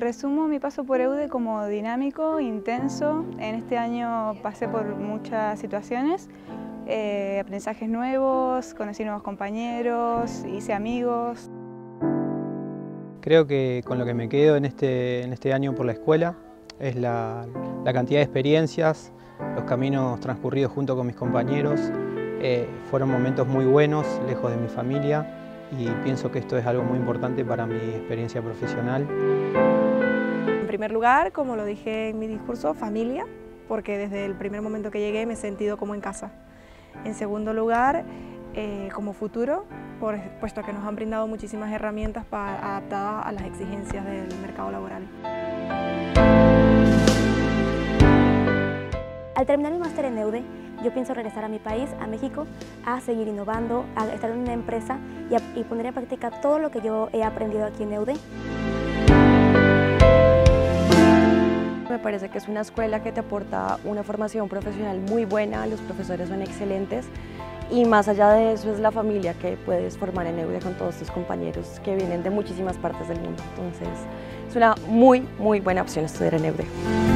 Resumo mi paso por EUDE como dinámico, intenso. En este año pasé por muchas situaciones, eh, aprendizajes nuevos, conocí nuevos compañeros, hice amigos. Creo que con lo que me quedo en este, en este año por la escuela es la, cantidad de experiencias, los caminos transcurridos junto con mis compañeros. Eh, fueron momentos muy buenos, lejos de mi familia, y pienso que esto es algo muy importante para mi experiencia profesional. Primer lugar, como lo dije en mi discurso, familia, porque desde el primer momento que llegué me he sentido como en casa. En segundo lugar, eh, como futuro, puesto que nos han brindado muchísimas herramientas para, adaptadas a las exigencias del mercado laboral. Al terminar mi máster en EUDE, yo pienso regresar a mi país, a México, a seguir innovando, a estar en una empresa y, poner en práctica todo lo que yo he aprendido aquí en EUDE. Parece que es una escuela que te aporta una formación profesional muy buena, los profesores son excelentes y más allá de eso es la familia que puedes formar en EUDE con todos tus compañeros que vienen de muchísimas partes del mundo. Entonces es una muy, muy buena opción estudiar en EUDE.